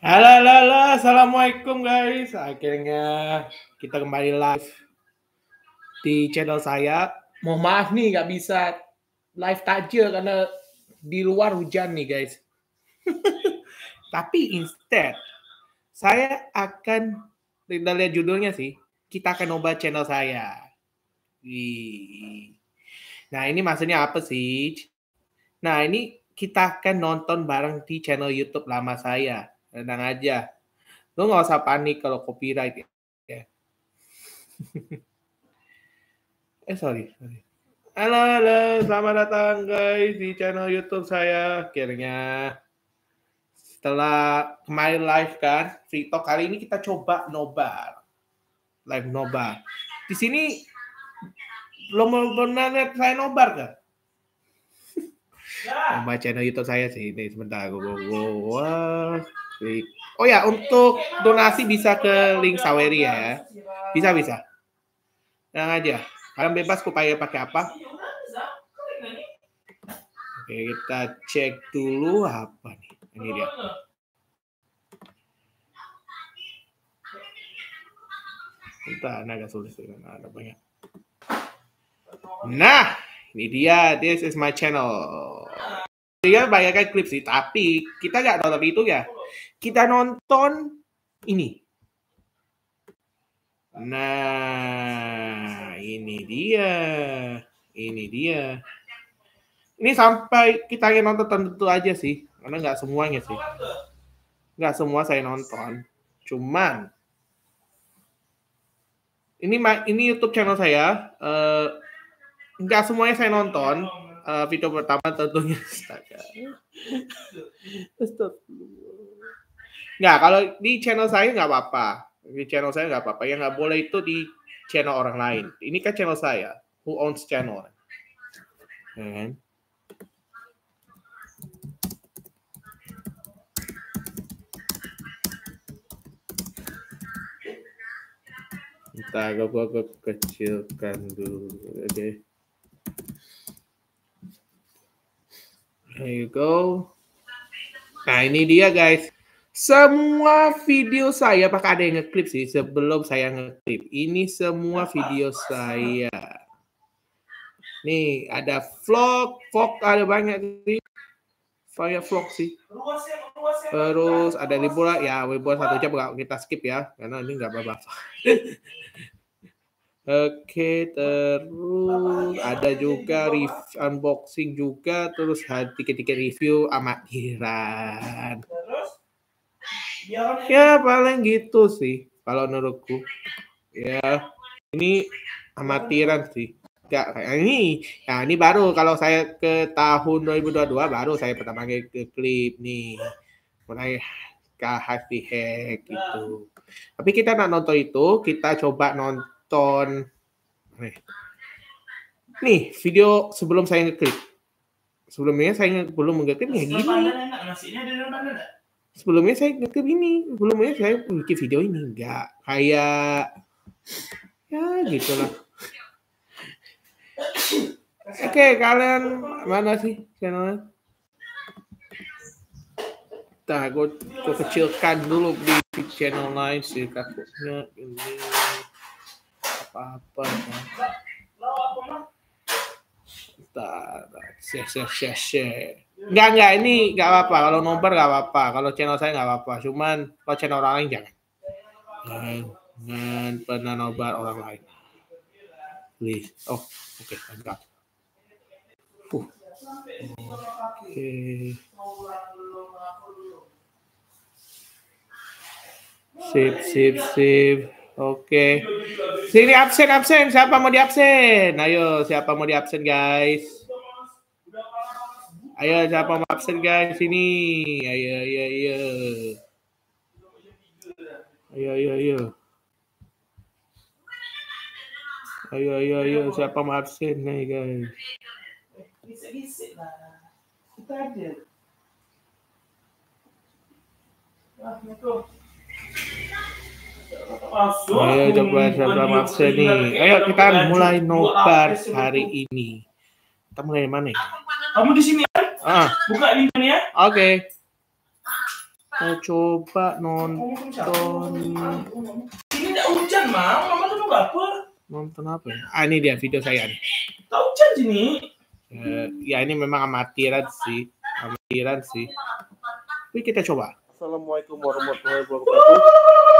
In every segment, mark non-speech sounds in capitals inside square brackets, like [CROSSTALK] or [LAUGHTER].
Halo, halo, halo, assalamualaikum guys. Akhirnya kita kembali live di channel saya. Mohon maaf nih nggak bisa live tajil karena di luar hujan nih guys. [LAUGHS] Tapi instead saya akan kita lihat judulnya sih. Kita akan coba channel saya. Nah ini maksudnya apa sih? Nah ini kita akan nonton bareng di channel YouTube lama saya tenang aja. Lu nggak usah panik kalau copyright ya. [LAUGHS] Eh sorry sorry. Halo halo. Selamat datang guys di channel YouTube saya. Akhirnya setelah kemarin live kan free talk kali ini kita coba nobar. Live nobar. Di sini belum pernah lihat saya nobar kan Nama channel YouTube saya sih ini sebentar. Gue gue Klik. Oh ya, untuk donasi bisa ke link Saweri ya. Bisa bisa. Yang aja. Kalian bebas kupaya pakai apa. Oke, kita cek dulu apa nih. Ini dia. Entah, agak sulit ada banyak. Nah, ini dia. This is my channel. Dia bayarkan klip sih, tapi kita nggak nonton itu ya kita nonton ini. Nah, ini dia. Ini dia. Ini sampai kita yang nonton tentu aja sih. Karena nggak semuanya sih. Nggak semua saya nonton. Cuman, ini ini YouTube channel saya. Uh, semuanya saya nonton. Uh, video pertama tentunya. [LAUGHS] Astaga. Astagfirullah. Nggak, kalau di channel saya nggak apa-apa. Di channel saya nggak apa-apa. Yang nggak boleh itu di channel orang lain. Ini kan channel saya. Who owns channel? Ya kan? Kita gue, gue kecilkan dulu. Oke. Okay. There you go. Nah ini dia guys. Semua video saya, apakah ada yang ngeklip sih sebelum saya ngeklip? Ini semua video saya. Nih, ada vlog, vlog ada banyak sih. Saya vlog sih. Terus ada liburan, ya liburan satu jam nggak kita skip ya, karena ini nggak apa-apa. [LAUGHS] Oke, terus ada juga unboxing juga, terus tiket-tiket review amatiran. Ya paling gitu sih kalau menurutku. Ya ini amatiran sih. Ya, ini ya ini baru kalau saya ke tahun 2022 baru saya pertama kali ke klip nih. Mulai ke happy hack gitu. Tapi kita nak nonton itu, kita coba nonton nih. Nih, video sebelum saya ngeklip. Sebelumnya saya belum ngeklip ya gini sebelumnya saya ngeklip ini sebelumnya saya bikin video ini enggak kayak ya gitulah oke okay, kalian mana sih channelnya Nah, gue, gue kecilkan dulu di channel lain sih takutnya ini apa-apa kan. Bentar, share, share, share, share. Enggak, enggak. Ini enggak apa-apa. Kalau nomor enggak apa-apa. Kalau channel saya enggak apa-apa. Cuman kalau channel orang lain jangan. Jangan pernah nobar orang lain. Please. Oh, oke. Okay, mantap. Uh. Oke. Sip, sip, sip. Oke. Okay. Sini absen, absen. Siapa mau di absen? Ayo, siapa mau di absen, guys? Ayo siapa mau absen guys sini. Ayo ayo ayo. Ayo ayo ayo. Ayo ayo ayo siapa mau absen nih guys. Ayo coba siapa mau nih. Ayo kita mulai nobar hari ini. Kita mulai mana? Kamu di sini Ah. Buka linknya ya. Oke. Okay. Saya coba nonton Ini tidak hujan, Mam. Mama tuh apa? nonton apa ya? Ah ini dia video saya nih. Tak hujan sini. Eh, ya ini memang amatiran sih, amatiran sih. Tapi kita coba. Assalamualaikum warahmatullahi wabarakatuh.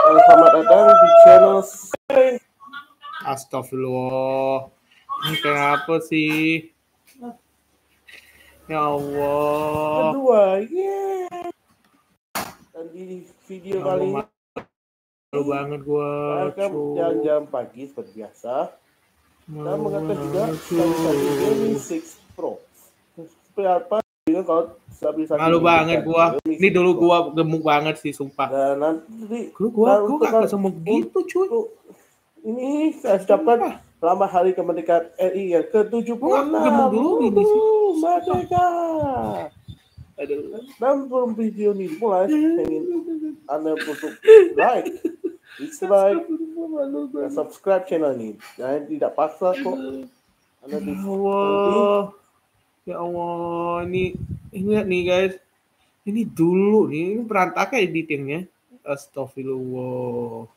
Eh, Selamat datang di channel Astagfirullah. Ini kenapa sih? Ya Allah. kedua. Yeah. Dan di video kali ini Malu banget gua. jalan-jalan pagi seperti biasa. Dan mengatakan juga Samsung. Galaxy 6 Pro. Seperti apa? Ini kalau Malu banget gua. Ini dulu gua gemuk banget sih sumpah. Dan nanti Dulu gua Dan gua untuk gak kal- kesemuk gitu cuy. ini saya ucapkan selamat hari kemerdekaan RI yang ke-76. Gua nggak gemuk dulu ini sih. Uhuh, Merdeka. Dan sebelum video ini mulai, ingin Anda untuk like, dislike, dan subscribe channel ini. Dan tidak paksa kok. Anda Ya Allah. Ya Allah, ini ini lihat nih guys. Ini dulu nih, ini berantakan editingnya. Astagfirullah.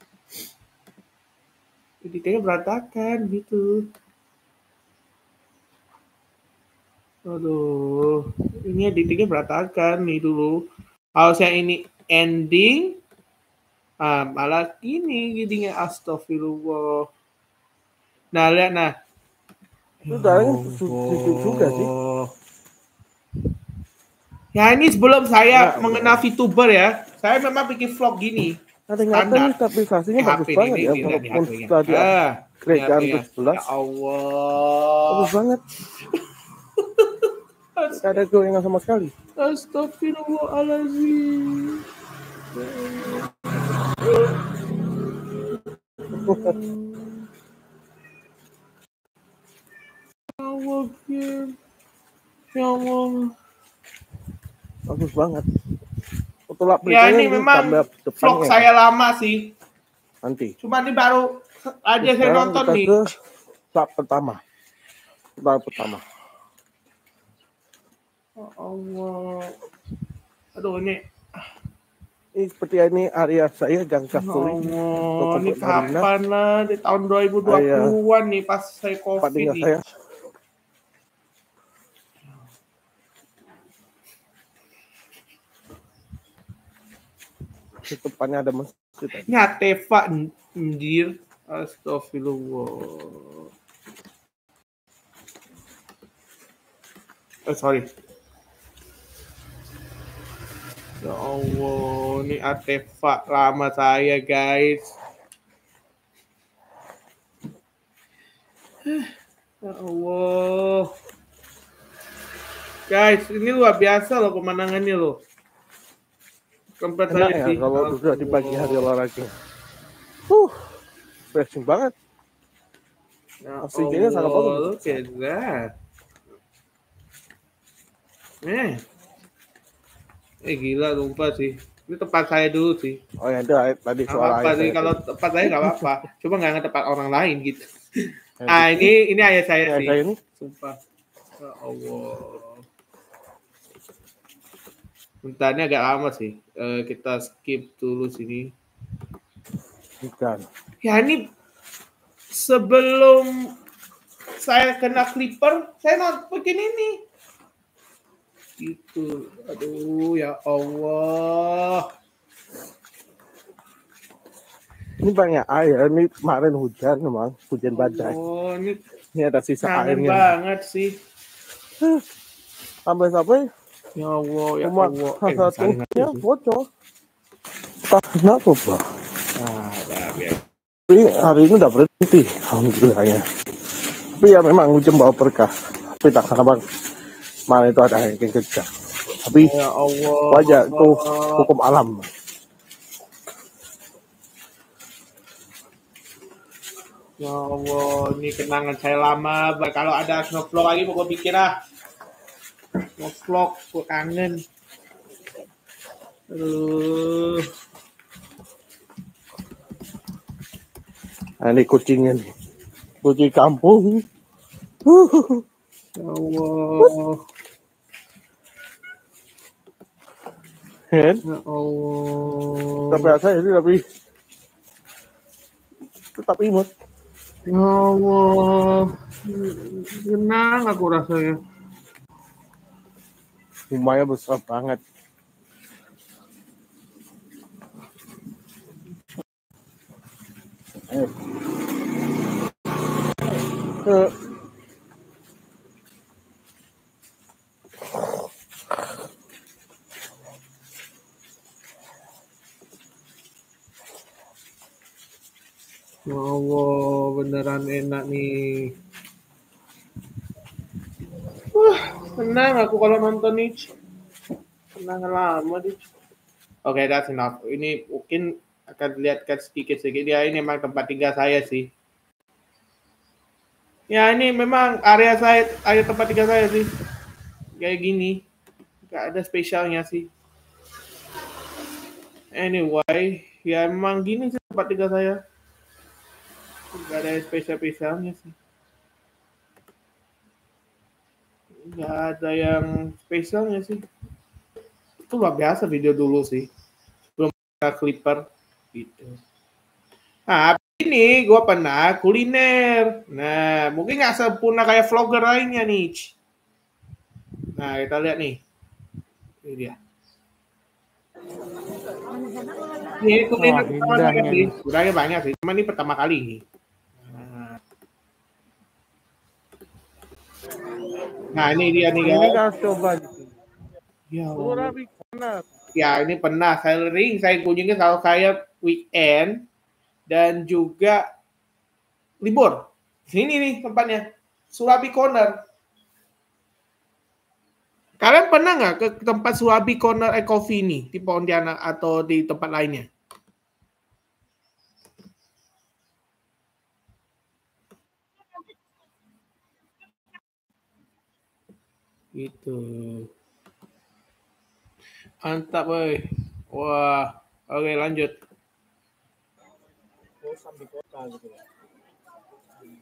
Editingnya berantakan gitu. Aduh, ini editingnya berantakan nih dulu. Kalau saya ini ending, ah, malah ini jadinya astagfirullah. Nah, lihat nah. Itu darahnya YouTube juga sih. Ya ini sebelum saya Ya, mengenal VTuber ya, saya memang bikin vlog gini. Ternyata Standar. ini stabilisasinya Ini bagus HP banget ini, ya. Walaupun HP-nya. tadi Ah, upgrade ini ke HP-nya. Android 11. Ya Allah. Bagus banget. [LAUGHS] Gak ada goyangan sama sekali. Astagfirullahaladzim. Ya Allah. Ya Allah. Bagus banget. Foto Ya ini memang vlog saya lama sih. nanti. Cuma ini baru aja saya nonton nih. ke tahap pertama. Tahap pertama. Ya Allah. Aduh ini. Ini seperti ini area saya Gang Kasturi. Allah, ini kapan lah di tahun 2020-an nih pas saya covid tinggal nih. saya. Di depannya ada masjid. Ini Ateva anjir. Astagfirullah. Eh, sorry. Ya Allah, ini artefak lama saya, guys. Ya Allah. Guys, ini luar biasa loh pemandangannya loh. Tempat Enak ya sih. kalau sudah di pagi hari olahraga. Huh, refreshing banget. Ya Oksigennya sangat bagus. Look at that. Eh. Eh gila lupa sih. Ini tempat saya dulu sih. Oh ya ada tadi apa-apa ayah sih kalau tempat saya gak apa-apa. Cuma nggak nge tempat orang lain gitu. Ah ini ini ayah saya ayah sih. saya ini Sumpah. Ya Allah. Bentar, ini agak lama sih. Eh, kita skip dulu sini. bukan. Ya ini sebelum saya kena clipper, saya nonton bikin ini. Gitu. Aduh, ya Allah. Ini banyak air. Ini kemarin hujan memang hujan badai. Oh, ini Ini ada sisa airnya. banget sih. Sampai-sampai Ya Allah, ya cuma Allah. Salah saling satunya bocor. Entah kenapa, Pak. Ah, udah, biar. Tapi hari ini udah berhenti, alhamdulillah ya. Tapi ya memang hujan bawa berkah. Tapi tak bang, kemarin itu ada yang kencang. Tapi Ya Allah. wajar itu hukum alam. Ya Allah, ini kenangan saya lama. Kalau ada ngevlog lagi, gue pikir ah. Ngevlog, gue kangen. Aduh. Nah, ini kucingnya nih, kucing kampung. Huh. Ya Allah. Kan? Ya Allah. Tapi saya ini tapi tetap imut. Ya Allah. Senang aku rasanya. Lumayan besar banget. Ayo. Ya Allah, beneran enak nih. Wah, senang aku kalau nonton nih. Senang lama nih. Oke, that's enough. Ini mungkin akan lihatkan sedikit-sedikit. Ya, ini memang tempat tinggal saya sih. Ya, ini memang area saya, area tempat tinggal saya sih. Kayak gini. Gak ada spesialnya sih. Anyway, ya memang gini sih tempat tinggal saya. Gak ada spesial-spesialnya sih. Gak ada yang spesialnya sih. Itu luar biasa video dulu sih. Belum ada clipper gitu. Nah, ini gue pernah kuliner. Nah, mungkin nggak sempurna kayak vlogger lainnya nih. Nah, kita lihat nih. Ini dia. Ini kuliner pertama indahnya banyak sih. Udahnya banyak sih. Cuma ini pertama kali nih. Nah, ini dia nih ini guys. coba sini. Ya, ya ini pernah saya sering saya kunjungi kalau saya weekend dan juga libur. Sini nih tempatnya. Surabi Corner. Kalian pernah nggak ke tempat Surabi Corner eh, Coffee ini di Pontianak atau di tempat lainnya? Gitu. Mantap, boy. Wah, oke lanjut.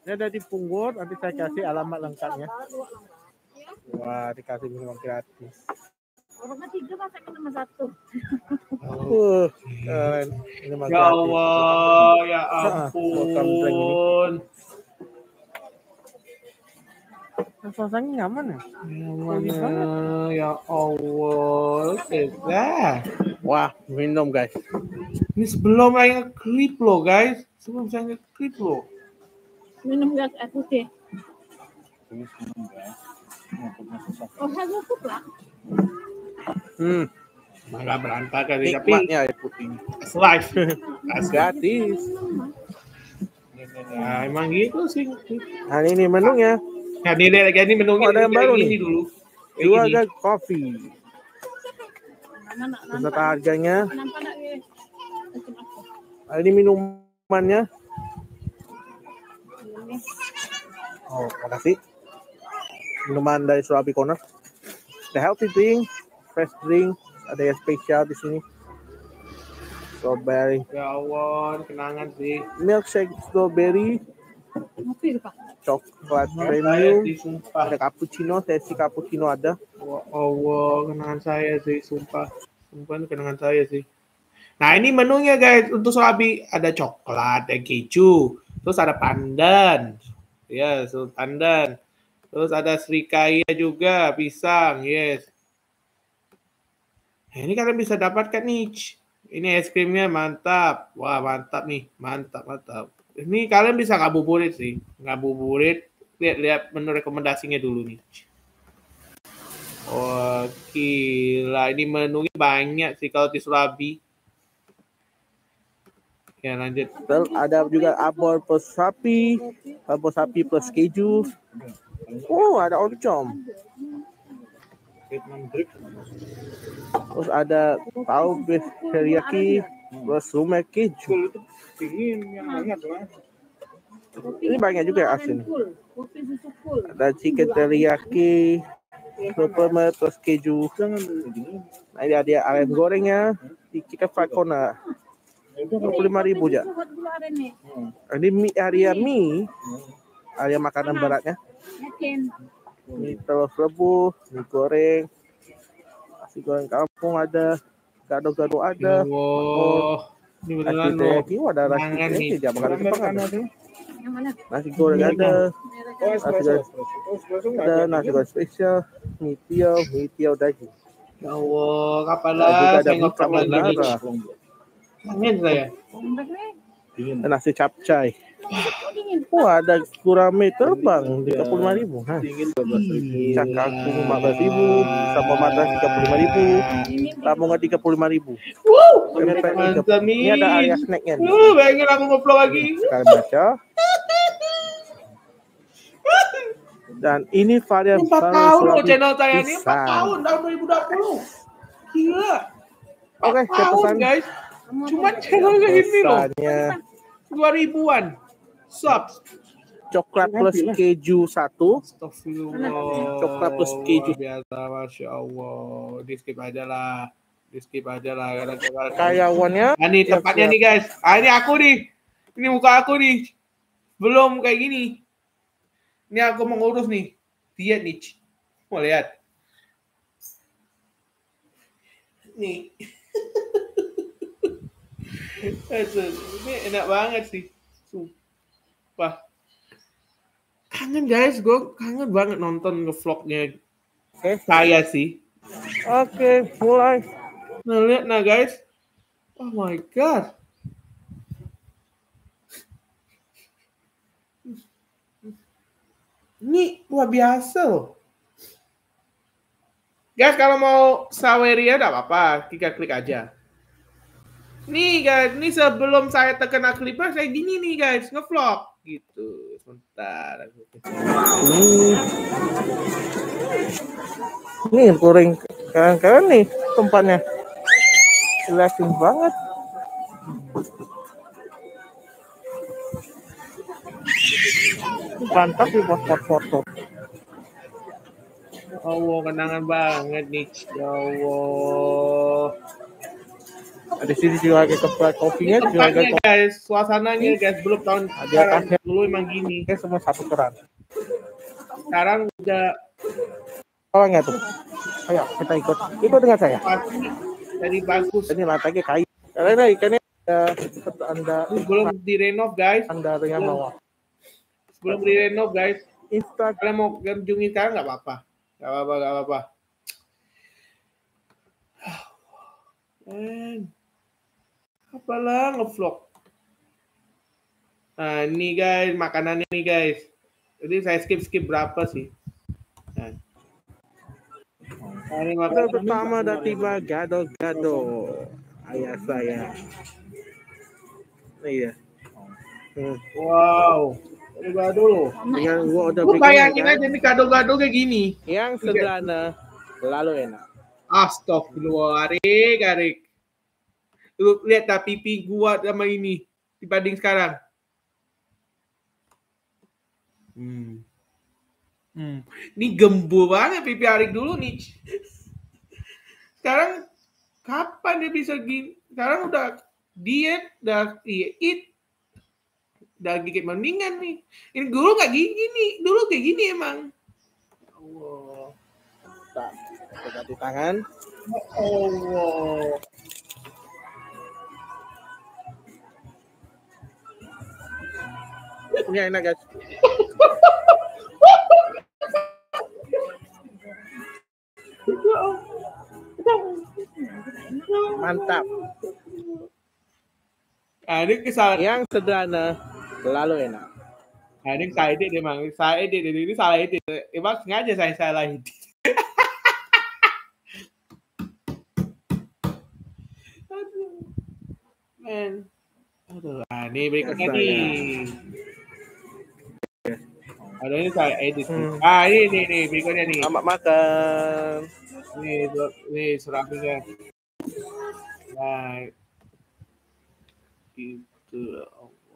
Ini ada di Punggol, nanti saya kasih alamat lengkapnya. Wah, dikasih minuman gratis. Orangnya tiga nomor satu. Uh, keren. Ya. Allah, ya ampun. Suasananya nyaman ya? Yang mana? Ya Allah, that. Wah, minum guys. Ini sebelum saya klip loh guys. Sebelum saya klip loh. Minum gas air putih. Oh, harga kuplak. Hmm, Malah berantakan sih, nikmatnya air putih. it's life. Gratis. Ya, emang gitu sih. Nah, ini menunya. Nah, ini lagi ini menunya Oh, ada yang baru ini nih. dulu. Dua nak Beserta nampak? harganya. Nah, ini minumannya. Ini. Oh, makasih. Minuman dari Surabi Corner. The healthy drink, fresh drink, ada yang spesial di sini. Strawberry, Ya Allah, kenangan sih. milkshake strawberry? Coklat premium, sih sumpah. ada cappuccino, sesi cappuccino ada. Ya Allah, kenangan saya sih, sumpah. Sumpah ini kenangan saya sih. Nah ini menunya guys, untuk surabi ada coklat, ada keju, terus ada pandan, ya, so, pandan. Terus ada srikaya juga, pisang, yes. Nah, ini kalian bisa dapatkan nih. Ini es krimnya mantap. Wah, mantap nih. Mantap, mantap. Ini kalian bisa ngabuburit sih. Ngabuburit. Lihat-lihat menu rekomendasinya dulu nih. Wah, gila. Ini menunya banyak sih kalau di Surabi. Ya, lanjut. Terus ada juga abor plus sapi, abor sapi plus keju. Oh, ada oncom. Terus ada tahu beef teriyaki rumah keju. Ini banyak juga ya asin. Ada chicken teriyaki, supermer plus keju. Nah, ini ada ayam gorengnya di chicken fried corner. 25 ribu aja. Ni. Ini mie area mie, area makanan beratnya. Yakin. Mie telur rebus, mie goreng, nasi goreng kampung ada, Gado-gado ada. Allah. Ini beneran Nasi loh. teki ada nasi teki jam makan Jepang ada. Yang mana? Nasi goreng ada. Oh, kan? Nasi goreng ada nasi goreng spesial, mie tiao, mie tiao daging. Ya Allah, kapan Juga lah saya buka ngeflog lagi. Kangen saya. Nasi capcay. Oh. Oh ada gurame terbang tiga puluh lima ribu. Hah. Ikan kangkung lima belas ribu, sambal madas tiga puluh lima ribu, Dingin. lamongan tiga puluh lima ribu. Wow. Ini ada area snacknya. Uh, bayangin aku ngevlog lagi. Kalian baca. Dan ini varian Empat tahun loh channel saya ini, empat tahun tahun 2020. Gila. Oke, saya tahun guys. Kamu Cuma apa? channel kayak gini loh. Dua ribuan. Subs. coklat plus keju satu. Astagfirullah. Coklat plus keju. Biasa, Masya Allah. Di skip aja lah. Di skip aja lah. Karyawannya Nah, ini tempatnya siap. nih guys. Ah, ini aku nih. Ini muka aku nih. Belum kayak gini. Ini aku mengurus nih. Diet nih. Mau lihat. Nih. [LAUGHS] Ini enak banget sih. Sumpah. Kangen guys, gue kangen banget nonton ngevlognya Oke. saya sih. Oke, mulai. Nah, lihat nah guys. Oh my god. Ini luar biasa loh. Guys, kalau mau Saweria enggak apa-apa, kita klik aja. Nih guys, ini sebelum saya terkena klipper, saya gini nih guys, ngevlog gitu. Sebentar. Hmm. Nih goreng keren-keren nih tempatnya. Relaxing banget. Mantap nih buat foto-foto. Ya Allah, kenangan banget nih. Ya Allah. Di sini juga ada tempat kopinya juga ada Tempatnya guys, suasananya guys belum tahun Ada sekarang. atasnya. dulu emang gini. kopi semua satu keran. Sekarang udah Orangnya tuh. Ayo kita ikut. Ikut dengan saya. pasti dari bagus. Ini lantainya kayu. Karena ikannya ada anda Ini belum direnov guys. anda yang bawah. Belum direnov guys. Instagram Kalian mau kunjungi sekarang nggak apa-apa. Nggak apa-apa, nggak apa-apa. [SIGHS] Man. Apalah ngevlog. Nah, ini guys, makanannya nih guys. Jadi saya skip-skip berapa sih? Nah. Nah, ini Kita makanan pertama dan tiba gado-gado ayah saya. Iya. Hmm. Wow. Gado-gado loh. Dengan gua udah Lu bayangin aja nih gado-gado kayak gini. yang sederhana lalu enak. Astagfirullah, Arik, Arik. Lu lihat dah pipi gua sama ini dibanding sekarang. Hmm. Hmm. Ini gembul banget pipi Arik dulu nih. [LAUGHS] Sekarang kapan dia bisa gini? Sekarang udah diet, udah iya, eat, udah gigit mendingan nih. Ini dulu nggak gini nih, dulu kayak gini emang. Allah. Tak, kita ganti tangan. Allah. Ini enak guys. Mantap. Nah, ini kesalahan. Yang sederhana lalu enak. Nah, ini saya edit emang. Saya edit. Ini salah edit. Emang sengaja saya salah edit. [LAUGHS] Aduh. Men. Aduh. Nah, ini berikutnya nih. Ada ini saya edit. Hmm. Ah, ini, ini, ini. Berikutnya nih. Selamat makan. Ini, ini surabinya. Nah. Gitu. ya Allah.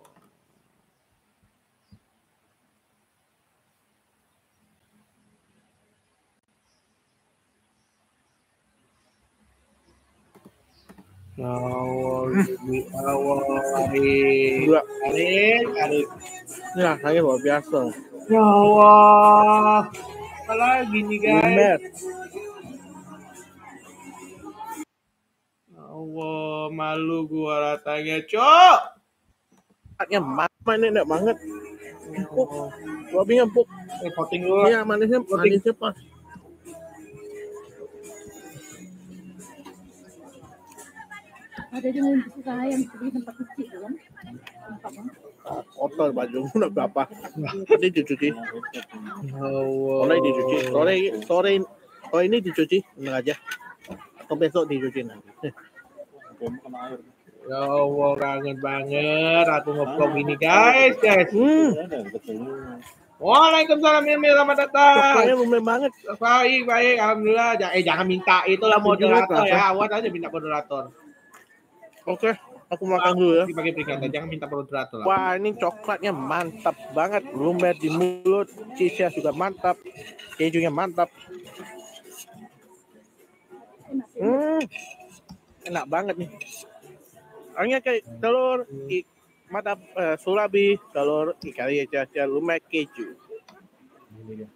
Ya awal Arik. Dua. Arik, Arik. Ini rasanya luar biasa. Ya Allah. Apa lagi nih guys? Lumer. Ya Allah, malu gua rasanya, Cok. Coklatnya mama ini enak banget. Empuk. Babi empuk. Eh, voting dulu. Iya, manisnya manisnya pas. Ada juga yang suka ayam di tempat cuci kan. Kotor baju nak berapa? Tadi dicuci. Allah. Sore dicuci. Sore sore sore ini dicuci benar aja. Atau besok dicuci nanti. Ya Allah, kangen banget aku nge-vlog ini, guys, guys. Hmm, Waalaikumsalam, Emil, selamat datang. coklatnya lumayan banget. Baik, baik, alhamdulillah. Eh, jangan minta itulah Moderator. ya. Awas aja minta moderator. Oke, aku makan dulu ya. Sebagai peringatan, jangan minta moderator lah. Wah, ini coklatnya mantap banget. Lumer di mulut, cheese-nya juga mantap. Kejunya mantap. Hmm, enak banget nih. Hanya kayak telur, i, mata eh, surabi, telur, ikan aja, lumer keju.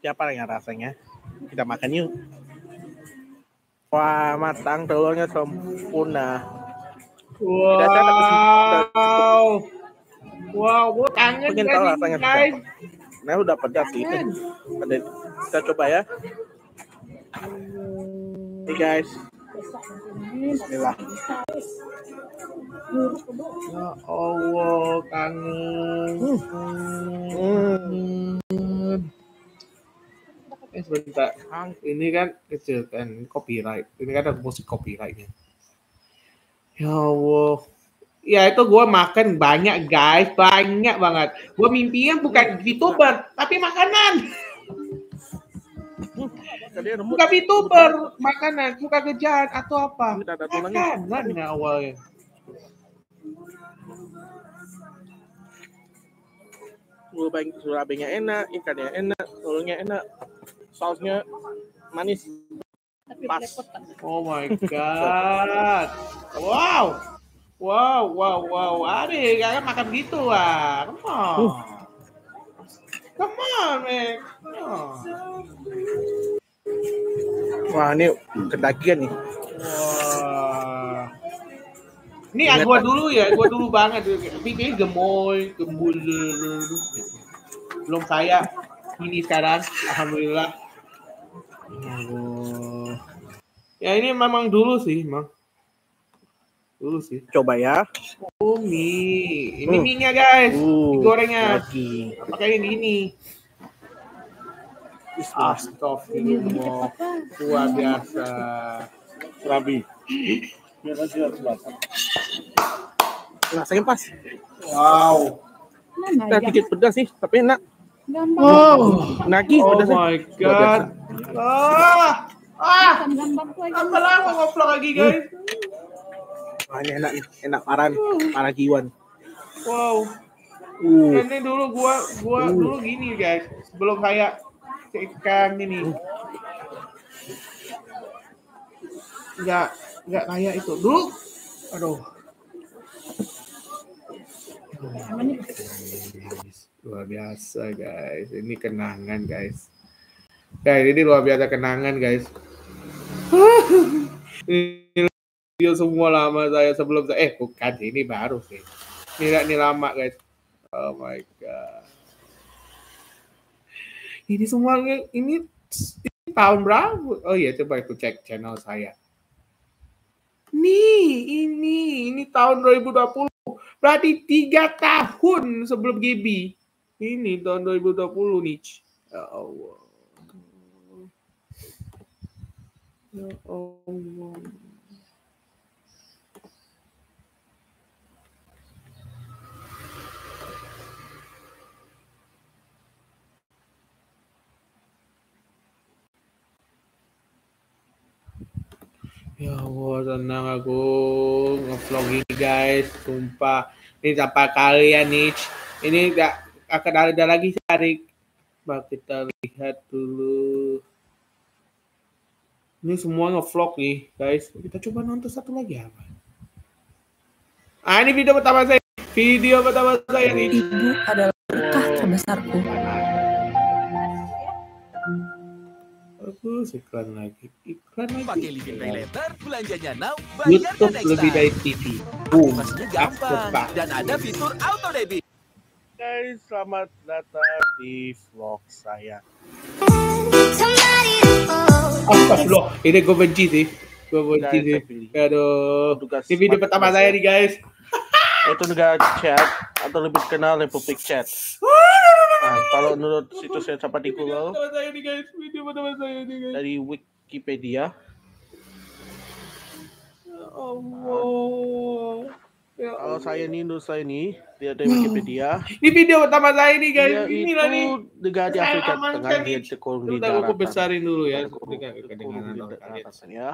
Siapa yang rasanya? Kita makan yuk. Wah, matang telurnya sempurna. Wow. Wow, gue kangen Pengen tahu rasanya guys. Nah, udah pedas sih. Ada, kita coba ya. Nih guys. Bismillah. Ya Allah, kangen. Hmm. Eh sebentar, ini kan kecil kan copyright. Ini kan ada musik copyrightnya. Ya Allah. Ya itu gue makan banyak guys, banyak banget. Gue mimpinya bukan VTuber, tapi makanan. Bukan VTuber, makanan, bukan kerjaan atau apa. Makanan ya awalnya. Surabaya, Surabaya enak, ikannya enak, telurnya enak, sausnya manis. Tapi Pas. belepotan. Oh my god. Wow. Wow, wow, wow. Ade, kakak makan gitu ah. Come on. Come on, man. Come on. Wah ini kedagian nih. Wah. Ini gua dulu ya, gua dulu banget. Pipi gemoy, gembul. Belum saya. Ini sekarang, alhamdulillah. Allah. Ya ini memang dulu sih, Mang. Dulu sih. Coba ya. Oh, mie. Ini Hmm. mie-nya, guys. Uh, Gorengnya. Lagi. Pakai yang ini. Astagfirullah. Luar biasa. Surabi. Rasanya pas. Wow. Mana Nah, ya? pedas sih, tapi enak. Oh, Nagi oh pedasnya. my god. Ah, ah. Bukan gambar tu lagi. Apa lah mau ngevlog lagi, guys? Wah ini enak nih, enak paran, paran kiwan. Wow. Uh, Ini dulu gua gua dulu gini, guys. Sebelum saya ikan ini. Enggak enggak kayak itu. Dulu aduh. Luar biasa guys. Ini kenangan guys. Guys, ini luar biasa kenangan guys. Video semua lama saya sebelum saya eh bukan ini baru sih. Ini ini lama guys. Oh my god. Ini semua ini, ini tahun berapa? Oh iya coba aku cek channel saya. Nih, ini ini tahun 2020. Berarti tiga tahun sebelum GB. Ini tahun 2020 nih. Ya Allah. Ya Allah. Ya Allah, senang aku ngevlog ini guys, sumpah. Ini sampai kalian nih. Ini gak akan ada lagi cari. Coba kita lihat dulu. Ini semua ngevlog nih, guys. Kita coba nonton satu lagi apa? Ah, ini video pertama saya. Video pertama saya nih. Ibu adalah berkah terbesarku. Bagus iklan lagi. Iklan Pakai lagi. Livin Pay Later, belanjanya now, YouTube bayarnya next lebih dari TV. Boom. Gampang. dan ada fitur auto debit. Guys, selamat datang di vlog saya. Astagfirullah. Ini gue benci sih. Gue benci Guys, sih. Aduh. Tugas Ini video pertama saya saya. nih guys. Itu negara chat atau lebih dikenal Republik Chat. Nah, kalau menurut situs saya nih guys. dari Wikipedia, Ya Allah. Ya kalau saya ini menurut saya ini lihat dari Wikipedia, Ini video pertama saya nih guys. dia Inilah nih. itu negara di Afrika Tengah nih. dia tekun di daratan. besarin dulu ya. Ya.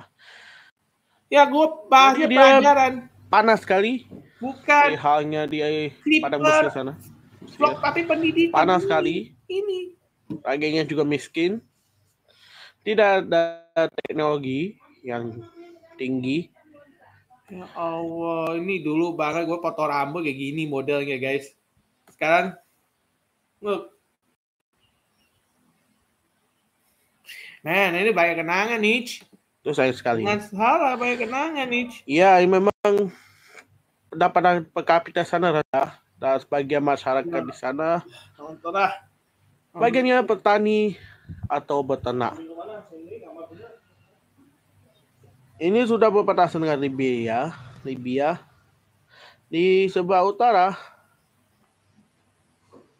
Ya gue bahasnya Dia- pelajaran. Panas sekali, Bukan eh, halnya di padang besi sana. vlog tapi pendidikan. Panas Ini. sekali. Ini. Harganya juga miskin. Tidak ada teknologi yang tinggi. Ya Allah, ini dulu banget gue potong rambut kayak gini modelnya guys. Sekarang, look. Nah, nah ini banyak kenangan nih. Itu saya sekali. Dengan salah banyak kenangan nih. Iya, memang pendapatan per kapita sana rendah dan sebagian masyarakat di sana Nonton lah. bagiannya petani atau beternak. Ini sudah berbatasan dengan Libya, Libya di sebelah utara.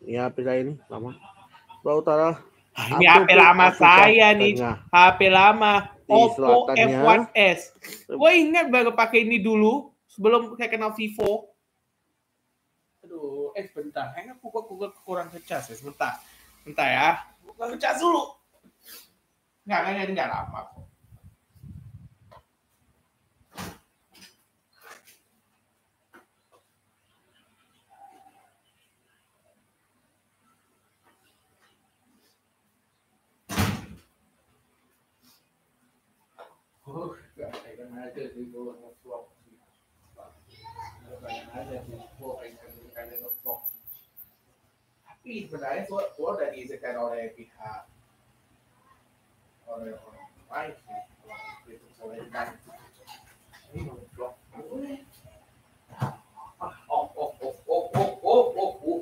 Ya, HP saya ini lama. Sebelah utara. Ini HP lama saya nih. HP lama. Oppo selatannya. F1S. Gue ingat baru pakai ini dulu sebelum saya kenal Vivo. Aduh, eh sebentar. Aku gua kurang ngecas ya. Sebentar. Bentar ya. Gua ngecas dulu. Enggak, enggak, enggak lama kok. Oh, enggak, saya aja sih gua nge-vlog sih. Bayangin aja sih, gua pengen kayak nge-vlog. Tapi sebenarnya gua, gua udah diizinkan oleh pihak oleh orang lain itu Oh, oh, oh, oh, oh, oh, oh, oh.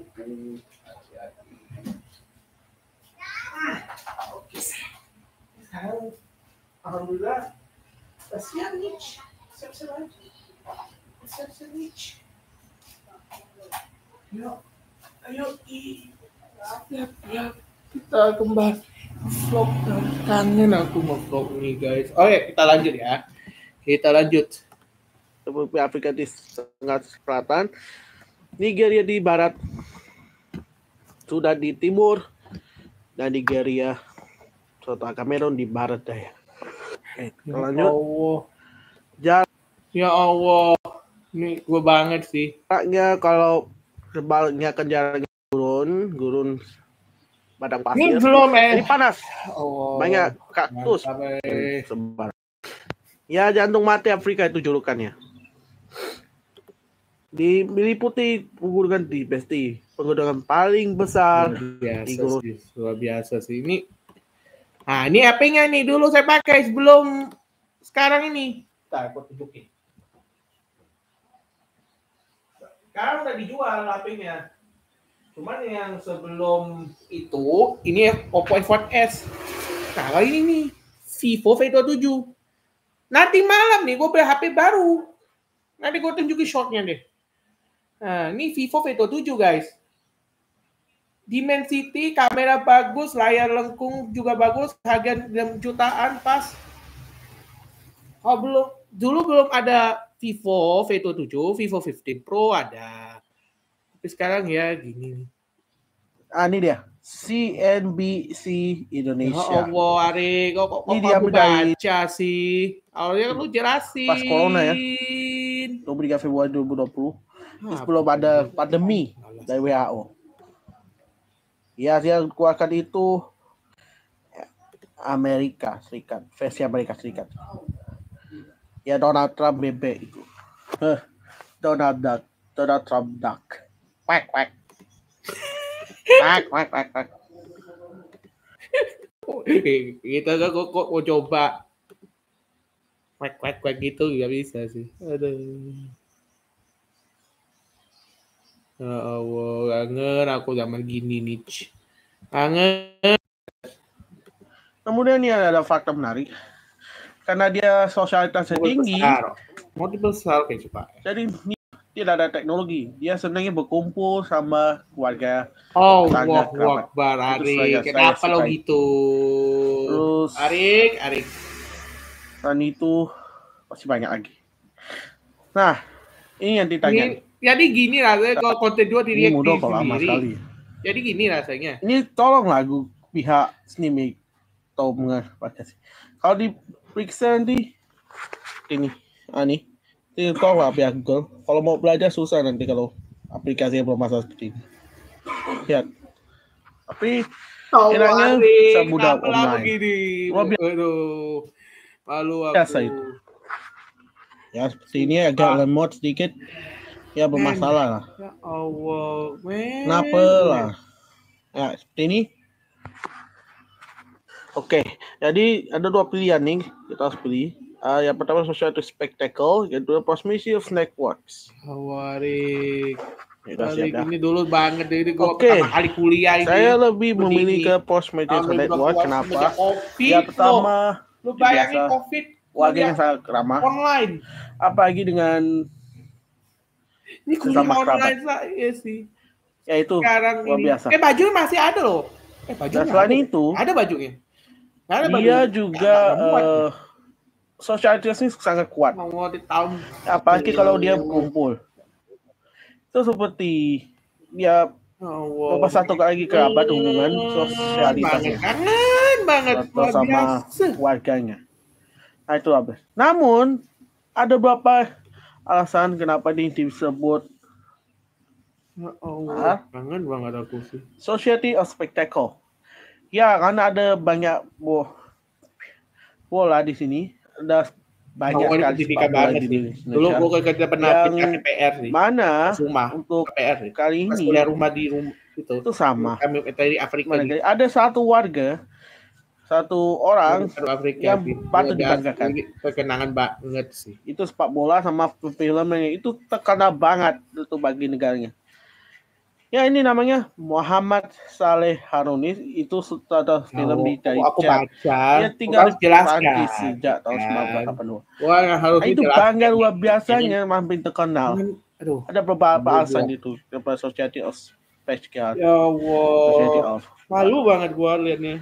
Oke. Alhamdulillah, Mitch. Ayo. I. Siap. Kita kembali vlog. Kangen aku mau vlog nih guys. Oke, kita lanjut ya. Kita lanjut. Republik Afrika di tengah selatan, Nigeria di barat, Sudan di timur, dan Nigeria serta Kamerun di barat daya. Oke, kita lanjut. Allah. Jaraknya Ya Allah. Ini gue banget sih. kalau sebaliknya ke jaraknya gurun, gurun padang Ini pasir. belum eh. Ini panas, Oh, banyak kaktus. mantap, eh. Sebar. Ya jantung mati Afrika itu julukannya. Diliputi pegunungan di Besti, pegunungan paling besar luar biasa di sih luar biasa sih ini nah ini HP-nya nih dulu saya pakai sebelum sekarang ini. Bentar, aku tunjukin. Sekarang udah dijual HP-nya cuman yang sebelum itu ini Oppo F1S nah ini nih Vivo V27 nanti malam nih gue beli HP baru. Nanti gue tunjukin shotnya deh. Nah ini Vivo V27 guys Dimensity, kamera bagus, layar lengkung juga bagus, harga 6 jutaan pas. Oh belum, dulu belum ada Vivo V27, Vivo 15 Pro ada. Tapi sekarang ya gini. Ah ini dia, CNBC Ya Indonesia. Allah, Ari, kok kok, kok Ini dia baca sih? Awalnya kan lu jelasin. Pas corona ya. 23 Februari 2020, Ah, sebelum ada pandemi dari WHO. Ya, dia keluarkan itu Amerika Serikat, versi Amerika Serikat. Ya Donald Trump bebek itu. Donald Duck, Donald Trump Duck. Quack quack. Quack quack quack quack. Kita kok kok kok mau coba kwek kwek kwek gitu nggak bisa sih. Aduh. Ya Allah, kangen aku zaman gini nih. Kangen. Kemudian ini ada fakta menarik. Karena dia sosialitasnya tinggi, Besar. Mau dibesar kayak coba. jadi ini tidak ada teknologi. Dia senangnya berkumpul sama keluarga. Oh, wah, wah, bar Itu Arik. Kenapa lo gitu? Terus Arik, Arik. dan itu masih banyak lagi. Nah, ini yang ditanya. Ini, jadi gini rasanya kalau konten dua Ini diri mudah kalau lama sekali. Jadi gini rasanya. Ini tolong lagu pihak Snimik atau mengapakan sih. Kalau diperiksa nanti ini, ah nih, ini tolong lah pihak Google. Kalau mau belajar susah nanti kalau aplikasinya bermasalah seperti ini. Lihat. Tapi semudah kenapa lah online. Wah, bi- Aduh. Malu aku. Biasa itu. ya seperti ini agak lemot sedikit, ya bermasalah lah. Ya Allah, men. Kenapa lah? Ya, seperti ini. Oke, jadi ada dua pilihan nih kita harus pilih. Ah, yang pertama Society Spectacle, yang kedua Proximity of Networks. Siap Awarik ya. ini dulu banget ini gua Oke. pertama kali kuliah ini. Saya lebih memilih ke Proximity of Network. 2020 Kenapa? Covid, Ya pertama, Lu bayangin biasa. Covid warganya kuliah sangat ramah. online. Apalagi dengan Ini kuliah online saya sih. yaitu Sekarang luar ini. biasa. Eh baju masih ada loh. Eh baju Dan selain itu, ada bajunya. Nggak ada dia baju. juga Nggak muat. eh sosialitasnya sangat kuat. mau di tahun Apalagi kalau dia berkumpul. Itu seperti dia Oh, mempersatukan lagi kerabat hubungan sosialitasnya Kangen banget luar sama biasa. warganya. Nah itu habis. Namun ada beberapa alasan kenapa ini disebut Ya? Allah, kangen banget aku sih. Society of Spectacle. Ya, karena ada banyak bo bola di sini, ada banyak sekali sertifikat sepak bola banget di. Indonesia. Dulu gue kerja pernah Yang KPR sih. Mana Rumah untuk KPR sih. kali ini rumah di rumah itu. itu sama. Kami dari Afrika. Kali- ada satu warga, satu orang Afrika yang patut dibanggakan. Ini Perkenangan banget sih. itu sepak bola sama filmnya itu terkenal banget itu bagi negaranya. Ya ini namanya Muhammad Saleh Haruni itu sutradara film di dari Oh, aku baca. Dia tinggal jelaskan. Prancis sejak tahun Kan. 1982. Wah, harus Nah, itu bangga luar biasanya mampir terkenal. Aduh. Ada beberapa alasan itu kepada Society of Spectacle. Ya Allah. Malu banget gua liatnya.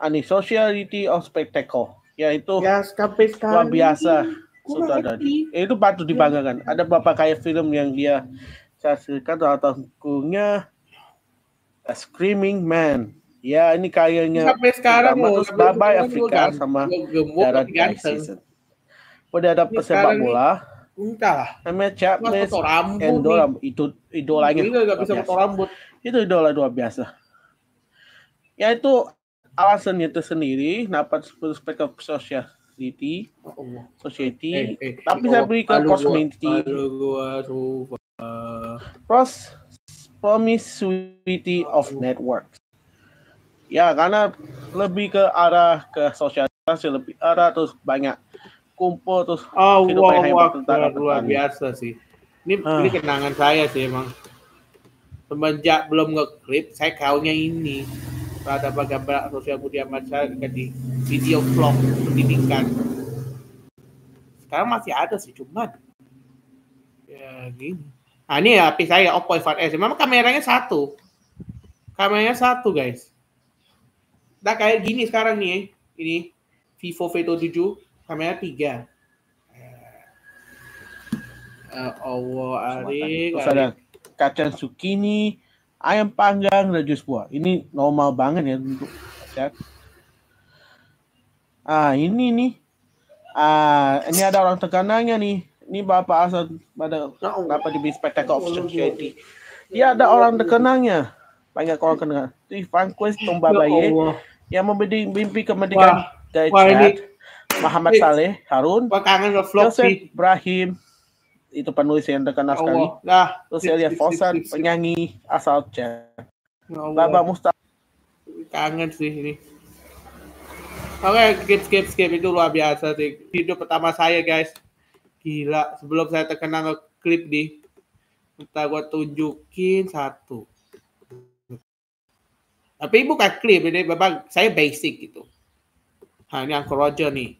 Ani Society of Spectacle yaitu Ya luar biasa sutradara. ngerti. Ya, itu patut dibanggakan. Ada beberapa kayak film yang dia hasilkan dalam tahunnya A Screaming Man. Ya ini kayaknya Sampai sekarang loh. terus sekarang Afrika ganteng. sama Darat. Season. Udah ada pesepak bola Entah namanya Endola nih. itu idolanya luar biasa. itu idola luar biasa ya itu alasannya tersendiri kenapa disebut spectacle society Allah. society Eh, eh, tapi ya saya beri ke sumpah. pros promiscuity of networks ya karena lebih ke arah ke sosialisasi lebih arah terus banyak kumpul terus Oh, wow, hebat wow, tentang luar, biasa sih. Ini, Ah. ini kenangan saya sih emang. Semenjak belum nge-clip, saya kaunya ini. Ada gambar sosial media masyarakat di video vlog pendidikan. Sekarang masih ada sih, cuman ya gini. Nah ini ya HP saya Oppo Find S. Memang kameranya satu. Kameranya satu guys. Nah kayak gini sekarang nih. Ini Vivo V7 kamera tiga. Eh, Allah, Arik. terus ada kacang zucchini ayam panggang dan jus buah. Ini normal banget ya untuk chat ah ini nih. Ah ini ada orang tekanannya nih. Ini bapak asal pada kenapa di spectacle of society dia ada orang tekanannya. Banyak orang kenal. Di Vanquist Tombabaye yang memberi mimpi kemerdekaan dari Chad Muhammad Saleh Harun Joseph. Ibrahim itu penulis yang terkenal sekali Allah. Nah, Terus saya lihat Fosan, penyanyi asal. Ya Allah. Baba Mustafa kangen sih ini. Oke, skip skip skip itu luar biasa sih. Video pertama saya guys. Gila, sebelum saya terkenal nge-clip di Entah gua tunjukin satu. Tapi bukan klip ini memang saya basic gitu. Nah, ini Uncle Roger nih.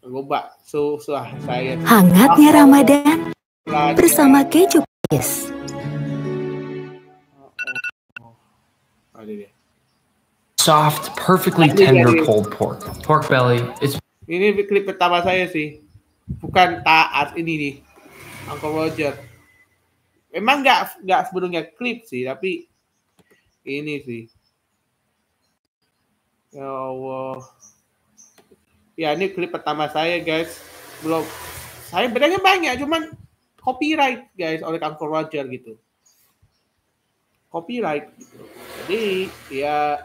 Coba susah saya Hangatnya Ramadan. Bersama Keju Pis. Oh, ini dia. soft, perfectly tender pulled pork. Pork belly. It's Ini klip pertama saya sih. Bukan taat ini nih. Uncle Roger. Memang nggak nggak sebelumnya klip sih, tapi ini sih. Ya Allah. Ya ini klip pertama saya guys. Belum. Saya bedanya banyak, cuman copyright guys oleh Uncle Roger gitu. Copyright. Gitu. Jadi ya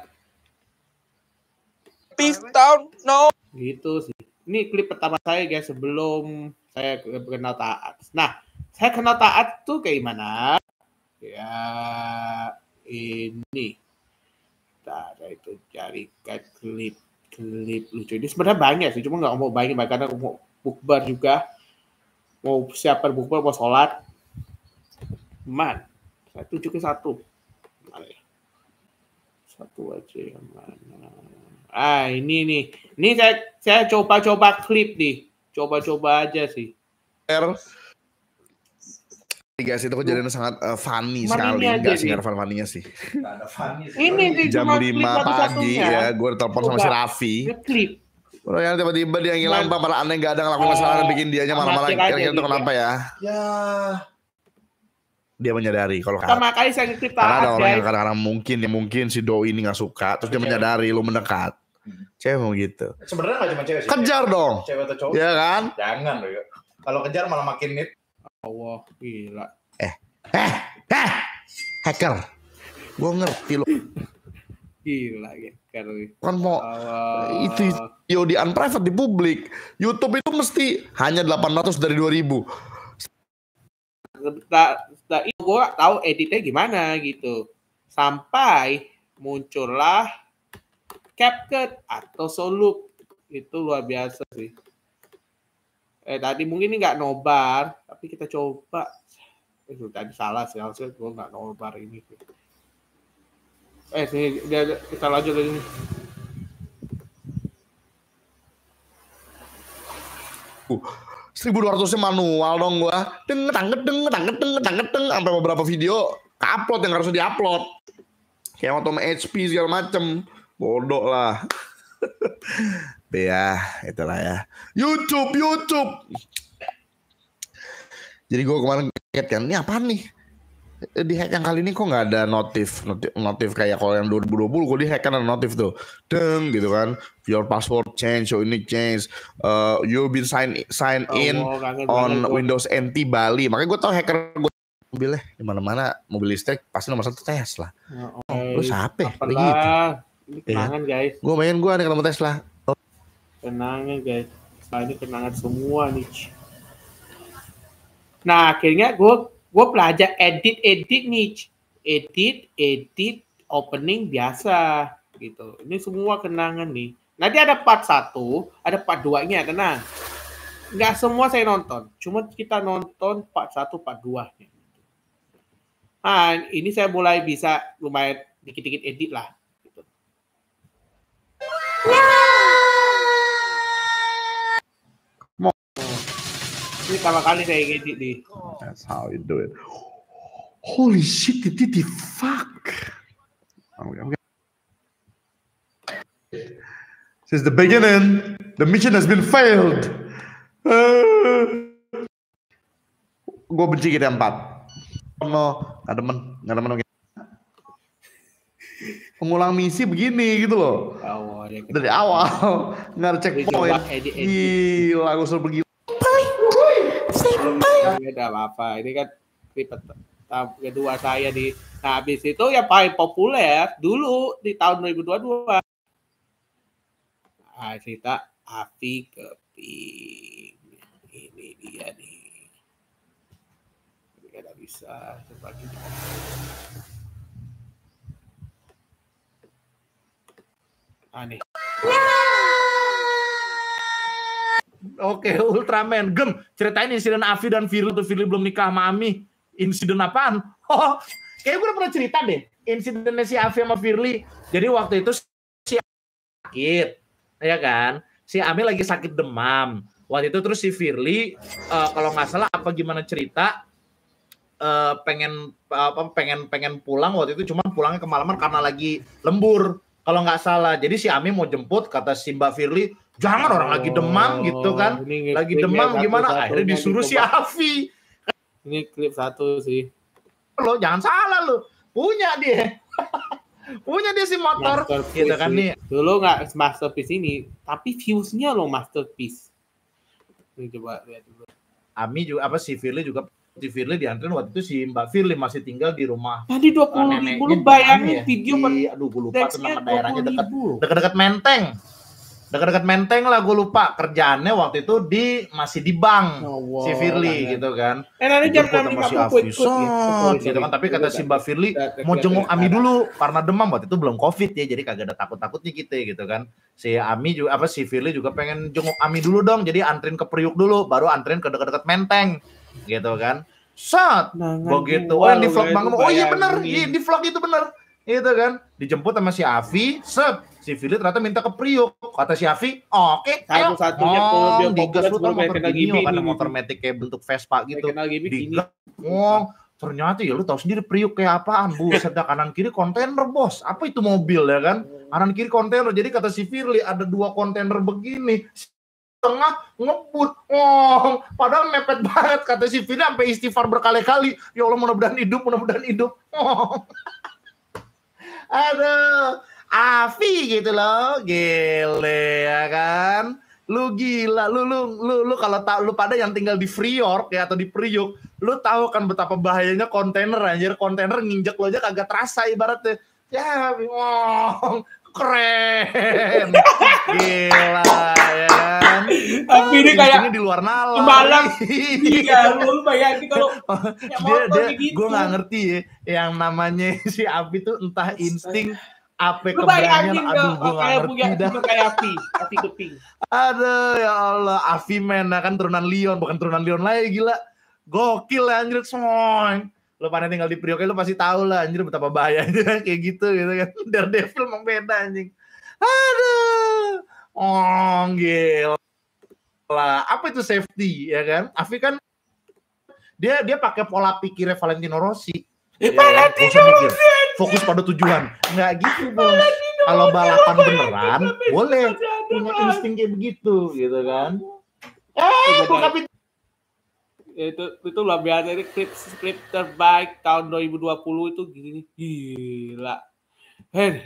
Peace down, no. Gitu sih. Ini klip pertama saya guys sebelum saya ke- kenal taat. Nah, saya kenal taat tuh kayak gimana? Ya ini. Ada itu carikan klip klip lucu ini sebenarnya banyak sih cuma nggak mau banyak banyak karena mau bukber juga mau siapkan bukber mau sholat man saya tunjukin satu satu aja yang mana ah ini nih ini saya saya coba-coba klip nih coba-coba aja sih Ini guys itu kejadian sangat eh, funny sekali. aja Enggak sih nggak ada funny-nya sih. Nggak ini Jam cuma 5 klip pagi ya, gue telepon sama si. Raffi. Ngeklip. Udah yang tiba-tiba dia ngilang Man. pak malah aneh gak ada ngelakuin Oh, bikin dianya aja kira-kira itu gitu kenapa ya? Ya, Dia menyadari kalau pertama kali saya ngeklip karena ada orang yang kadang-kadang mungkin ya mungkin si doi ini nggak suka terus dia menyadari lu mendekat. Hmm. Cewek mau gitu. sebenarnya nggak cuma cewek sih. Kejar dong. Cewek atau cowok? Ya kan? Jangan loh. Kalau kejar malah makin nit. Allah gila Eh, eh, hacker. Gue ngerti lo gila ya kan kan mau itu video di unprivate di publik. YouTube itu mesti hanya 800 dari 2000. tak tak itu gue tahu editnya gimana gitu. Sampai muncullah CapCut atau Solup itu luar biasa sih. Eh tadi mungkin ini nggak nobar tapi kita coba. Itu tadi salah sih harusnya gue nggak nobar ini eh sini dia kita lanjut dari ini 1200 nya manual dong gua. Deng tang deng tang deng tang deng sampai beberapa video upload yang harus diupload. Kayak otom HP segala macem. Bodoh lah. [LAUGHS] ya, itulah ya. YouTube, YouTube. Jadi gua kemarin kaget kan, ini apa nih? Di hack yang kali ini kok nggak ada notif, notif, notif kayak kalau yang 2020 kok di hack kan ada notif tuh, deng gitu kan, your password change, so ini change, uh, you've been sign sign in Allah, kangen on gua. Windows NT Bali. Makanya gue tau hacker gue mobilnya di mana-mana mobil listrik pasti nomor satu Tesla. Eh, Lu siapa? ya? Iya. kenangan guys Gue main gue nih ketemu Tesla. kenangan guys nah, ini kenangan semua nih nah akhirnya gue gue belajar edit edit nih. Edit edit opening biasa gitu. Ini semua kenangan nih. Nanti ada part satu ada part 2 nya tenang. Nggak semua saya nonton cuma kita nonton part satu part 2 nya. Nah ini saya mulai bisa lumayan dikit-dikit edit lah gitu. Ini pertama kali saya edit nih. That's how you do it. Holy shit, it did the fuck. Okay, okay. Since the beginning, the mission has been failed. Uh, gue benci kita empat. No, nggak demen, nggak demen. Pengulang misi begini gitu loh. Oh, dia Dari awal nggak ada checkpoint. Gila, gue suruh pergi. Ini ada apa? Ini kan tahap kedua saya di nah, habis itu yang paling populer dulu di tahun 2022. Nah, cerita Api Keping. Ini dia nih. Ini nggak bisa coba kita. Ah, nih. Oke, [LAUGHS] Ultraman. Gem, ceritain insiden Avi dan Firly tuh Firly belum nikah sama Ami. Insiden apaan? [LAUGHS] Oh, kayaknya gue udah pernah cerita deh. Insidennya si Avi sama Firly. Jadi waktu itu si sakit, ya kan? Si Ami lagi sakit demam. Waktu itu terus si Firly, eh, kalau nggak salah apa gimana cerita, eh, pengen apa pengen pengen pulang waktu itu cuman pulangnya kemalaman karena lagi lembur kalau nggak salah jadi si Ami mau jemput kata si Mbak Firly jangan orang lagi demam gitu kan Oh, ini lagi ngeklik demam ya, gimana satu-satunya akhirnya disuruh si. Avi Ini klip satu sih. lo jangan salah lo punya dia [LAUGHS] punya dia si motor gitu kan nih Dulu nggak masterpiece ini, tapi views-nya lo masterpiece. Ini coba lihat dulu. Ami juga apa si Firly juga si Firly dianterin waktu itu si Mbak Firly masih tinggal di rumah Tadi dua puluh ribu lu bayangin ya? video di, aduh gue lupa nama daerahnya dekat 20.000. dekat-dekat Menteng dekat-dekat Menteng lah gue lupa kerjaannya waktu itu di masih di bank Oh, si wow, Firly kan. gitu kan. Eh nanti jam enam si lima puluh ikut gitu kan tapi kata si Mbak Firly mau jenguk Ami dulu karena demam waktu itu belum covid ya jadi kagak ada takut-takutnya gitu gitu kan. Si Ami juga apa si Firly juga pengen jenguk Ami dulu dong jadi antrin ke Priuk dulu baru antrin ke dekat-dekat Menteng gitu kan. Sat begitu oh yang di vlog bang oh iya bener. Iya, di vlog itu bener. Itu kan. Dijemput sama si Avi set si Firly ternyata minta ke Priuk. Kata si Avi oke ayo. Satu-satunya Ngong, digas lu tau motor Gimio nih, motor metik kayak bentuk Vespa gitu. Digas ngong ternyata ya lu tahu sendiri Priuk kayak apaan. Buset dah kanan kiri kontainer bos. Apa itu mobil ya kan? Kanan kiri kontainer. Jadi kata si Firly ada dua kontainer begini. Tengah ngebut. Ngong padahal mepet banget. Kata si Firly sampai istighfar berkali-kali. Ya Allah mudah-mudahan hidup mudah-mudahan hidup. Ngong [LAUGHS] aduh Afi gitu loh. Gile ya kan? Lu gila lu lu lu, lu kalau tak lu pada yang tinggal di Priok ya atau di Priuk lu tahu kan betapa bahayanya kontainer anjir. Kontainer nginjek lo aja kagak terasa ibaratnya. Ya ngong keren. Gila ya kan? Tapi ini kayak Ini di luar nalar. Malang. [LAUGHS] Iya, lu, lu bayangin kalau punya dia dia gitu. gue nggak ngerti ya yang namanya [LAUGHS] si Abi tuh entah insting Lu keberanian bayangin aduh gue nggak kayak ngerti punya [LAUGHS] kayak api, api keping. aduh ya Allah Avi men nah kan turunan Leon bukan turunan Leon lagi gila. Gokil ya, anjir semuanya lo pada tinggal di Priok lu pasti tahu lah anjir betapa bahayanya [LAUGHS] kayak gitu gitu kan. [LAUGHS] Daredevil emang beda anjing. Aduh. Oh gila. Apa itu safety ya kan? Avi kan dia dia pakai pola pikirnya Valentino Rossi. Ya, Valentino Rossi fokus pada tujuan. Nggak gitu bos. kalau balapan beneran boleh. punya insting kayak begitu gitu kan? Eh buka pintu itu itu luar biasa. Ini klip klip terbaik tahun 2020 itu gini. Gila. Hen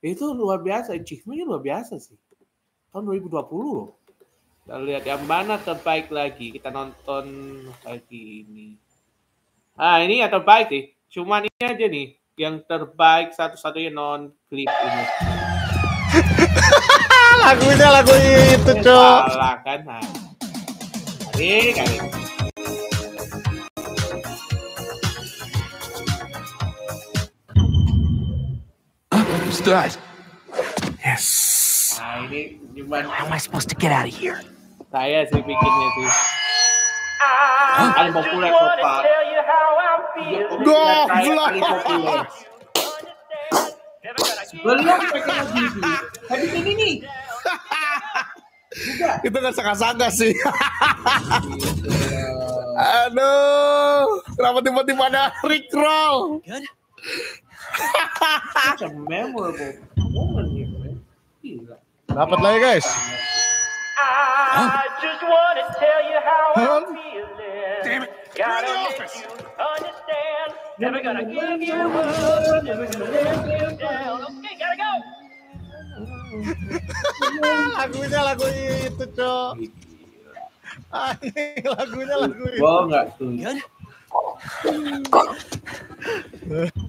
itu luar biasa. Achievementnya luar biasa sih. Tahun 2020 loh. Kita lihat yang mana terbaik lagi. Kita nonton lagi ini. Ah ini yang terbaik sih. Cuman ini aja nih yang terbaik satu-satunya non klip ini [LAUGHS] Lagunya lagu itu, Cok. salah kan nah. kali kali Yes. nah ini cuman How am I supposed to get out of here? saya sih bikinnya sih paling populer so far Goblok. paling populer belum pakai lagi sih tapi ini nih [LAUGHS] Itu gak sangka-sangka sih. [LAUGHS] Aduh, kenapa tiba-tiba ada Rickroll? such a memorable moment gitu ya. Dapat lagi guys. I just wanna tell you how Huh? I'm feeling. Damn it. Gotta make you understand. Never gonna give you up. Never gonna let you down. Okay, gotta go. [LAUGHS] lagunya lagu itu, Cok. Lagunya lagu itu. Gua nggak setuju.